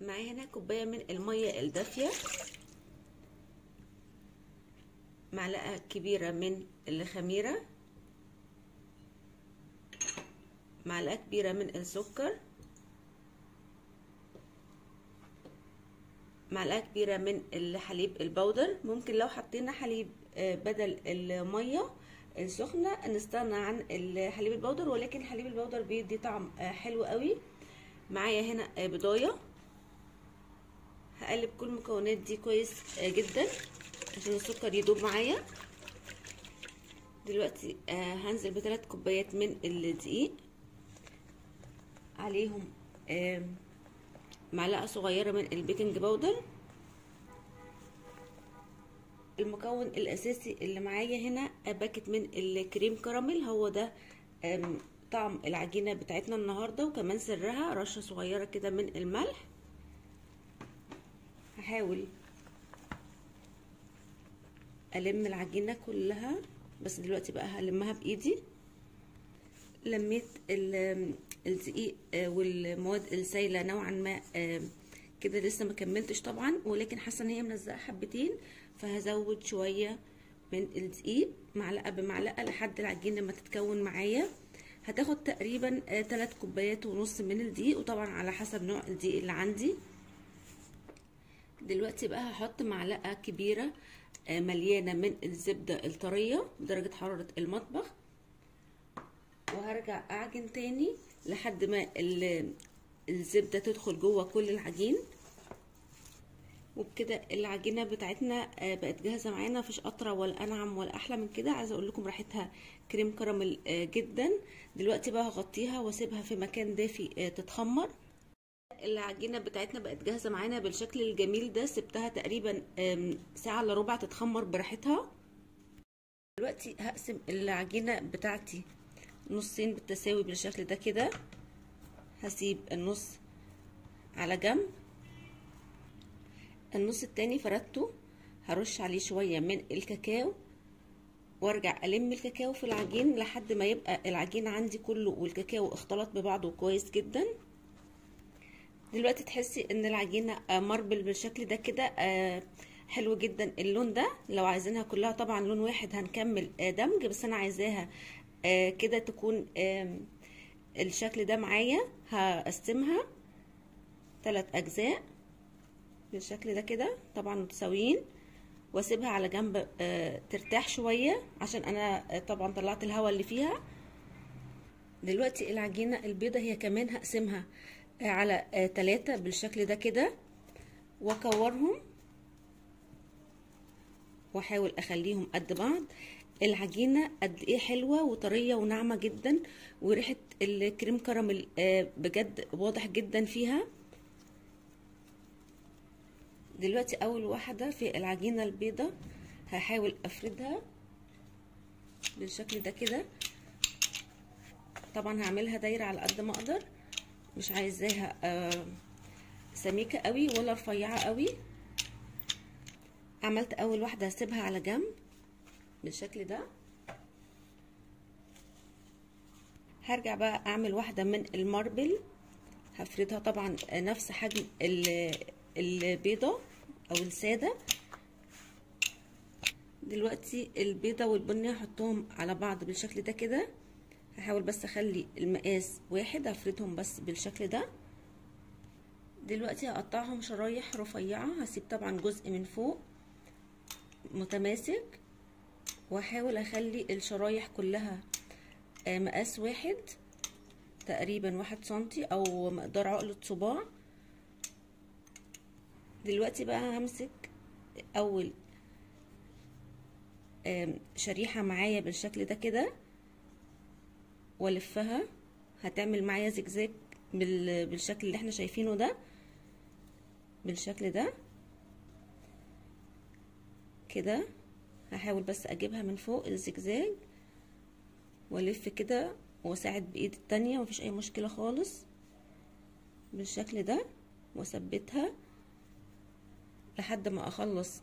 معايا هنا كوباية من المية الدافية. معلقة كبيرة من الخميرة. معلقة كبيرة من السكر. معلقة كبيرة من الحليب البودر. ممكن لو حطينا حليب بدل المية السخنة نستغنى عن الحليب البودر ولكن الحليب البودر بيدي طعم حلو قوي. معايا هنا بيضاية. هقلب كل المكونات دي كويس جدا عشان السكر يدوب معايا. دلوقتي هنزل بثلاث كوبايات من الدقيق. عليهم معلقة صغيرة من ال baking powder. المكون الأساسي اللي معايا هنا packet من الكريم كراميل. هو ده طعم العجينة بتاعتنا النهارده وكمان سرها رشة صغيرة كده من الملح. هحاول ألم العجينة كلها بس دلوقتي بقى هلمها بإيدي. لميت الدقيق والمواد السايلة نوعا ما كده لسه ما كملتش طبعا ولكن حاسة إن هي ملزقة حبتين فهزود شوية من الدقيق معلقة بمعلقة لحد العجينة ما تتكون معايا. هتاخد تقريبا 3 كوبايات ونص من الدقيق وطبعا على حسب نوع الدقيق اللي عندي. دلوقتي بقى هحط معلقة كبيرة مليانة من الزبدة الطرية بدرجه حرارة المطبخ. وهرجع أعجن تاني لحد ما الزبدة تدخل جوه كل العجين. وبكده العجينة بتاعتنا بقت جاهزة معانا مفيش اطرى ولا أنعم ولا أحلى من كده. عايزة أقول لكم ريحتها كريم كراميل جدا. دلوقتي بقى هغطيها وأسيبها في مكان دافي تتخمر. العجينة بتاعتنا بقت جاهزة معانا بالشكل الجميل ده. سبتها تقريبا ساعة إلا ربع تتخمر براحتها. دلوقتي هقسم العجينة بتاعتي نصين بالتساوي بالشكل ده كده. هسيب النص على جنب. النص التاني فردته هرش عليه شوية من الكاكاو وأرجع ألم الكاكاو في العجين لحد ما يبقى العجين عندي كله والكاكاو اختلط ببعضه كويس جدا. دلوقتي تحسي إن العجينة مربل بالشكل ده كده حلو جدا. اللون ده لو عايزينها كلها طبعا لون واحد هنكمل دمج بس أنا عايزاها كده تكون الشكل ده معايا. هقسمها ثلاث أجزاء بالشكل ده كده طبعا متساويين. وأسيبها على جنب ترتاح شوية عشان أنا طبعا طلعت الهواء اللي فيها. دلوقتي العجينة البيضة هي كمان هقسمها. على ثلاثة بالشكل ده كده وأكورهم وأحاول أخليهم قد بعض. العجينة قد إيه حلوة وطرية وناعمة جدا وريحة الكريم كراميل بجد واضح جدا فيها. دلوقتي أول واحدة في العجينة البيضة هحاول أفردها بالشكل ده كده. طبعا هعملها دايرة على قد ما أقدر. مش عايزاها سميكة قوي ولا رفيعة قوي. عملت أول واحدة هسيبها على جنب بالشكل ده. هرجع بقى أعمل واحدة من الماربل. هفردها طبعا نفس حجم البيضة أو السادة. دلوقتي البيضة والبني هحطهم على بعض بالشكل ده كده. هحاول بس أخلي المقاس واحد هفردهم بس بالشكل ده. دلوقتي هقطعهم شرايح رفيعة هسيب طبعا جزء من فوق متماسك واحاول أخلي الشرايح كلها مقاس واحد تقريبا واحد سنتي أو مقدار عقلة صباع. دلوقتي بقى همسك أول شريحة معايا بالشكل ده كده. والفها هتعمل معايا زجزاج بالشكل اللي إحنا شايفينه ده بالشكل ده. كده هحاول بس أجيبها من فوق الزجزاج وألف كده وأساعد بإيد التانية مفيش أي مشكلة خالص. بالشكل ده وأثبتها لحد ما أخلص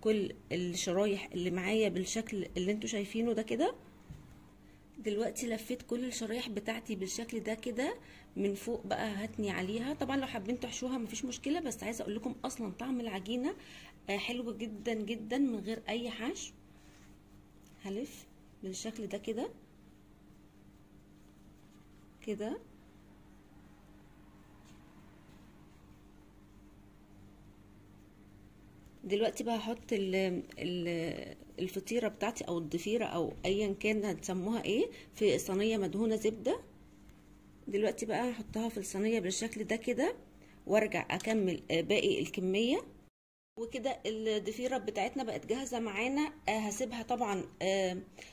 كل الشرايح اللي معايا بالشكل اللي أنتوا شايفينه ده كده. دلوقتي لفيت كل الشرايح بتاعتي بالشكل ده كده من فوق بقى هتني عليها. طبعا لو حابين تحشوها مفيش مشكلة بس عايزة أقول لكم أصلا طعم العجينة حلو جدا جدا من غير أي حشو. هلف بالشكل ده كده. كده. دلوقتي بقى هحط الفطيرة بتاعتي أو الضفيرة أو ايا كان هتسموها إيه في صينية مدهونة زبدة. دلوقتي بقى هحطها في الصينية بالشكل ده كده وأرجع أكمل باقي الكمية. وكده الضفيرة بتاعتنا بقت جاهزة معانا هسيبها طبعا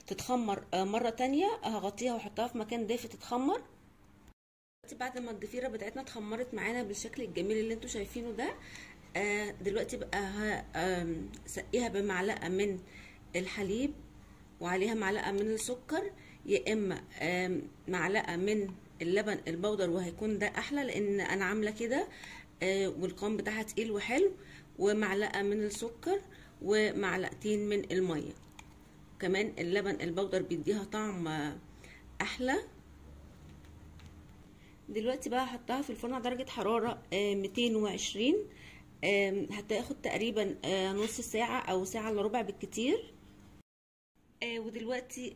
تتخمر مرة تانية. هغطيها وأحطها في مكان دافي تتخمر. بعد ما الضفيرة بتاعتنا اتخمرت معانا بالشكل الجميل اللي أنتوا شايفينه ده دلوقتي بقى هسقيها بمعلقة من الحليب وعليها معلقة من السكر يا إما معلقة من اللبن البودر وهيكون ده أحلى لأن أنا عاملة كده والقوام بتاعها تقيل وحلو ومعلقة من السكر ومعلقتين من المية. كمان اللبن البودر بيديها طعم أحلى. دلوقتي بقى هحطها في الفرن على درجة حرارة 220 هتاخد تقريبا نص ساعة أو ساعة إلا ربع بالكتير. ودلوقتي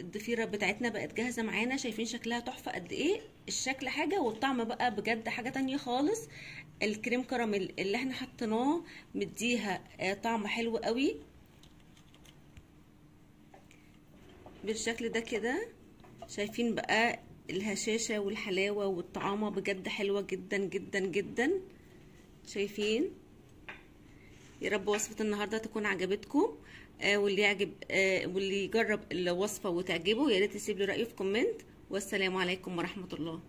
الضفيرة بتاعتنا بقت جاهزة معانا شايفين شكلها تحفة قد إيه الشكل حاجة والطعم بقى بجد حاجة تانية خالص. الكريم كراميل اللي إحنا حطيناه مديها طعم حلو قوي. بالشكل ده كده شايفين بقى الهشاشة والحلاوة والطعامة بجد حلوة جدا جدا جدا. شايفين؟ يا رب وصفة النهارده تكون عجبتكم. آه واللي يعجب آه واللي يجرب الوصفة وتعجبه يا ريت يسيب لي رأيه في كومنت. والسلام عليكم ورحمة الله.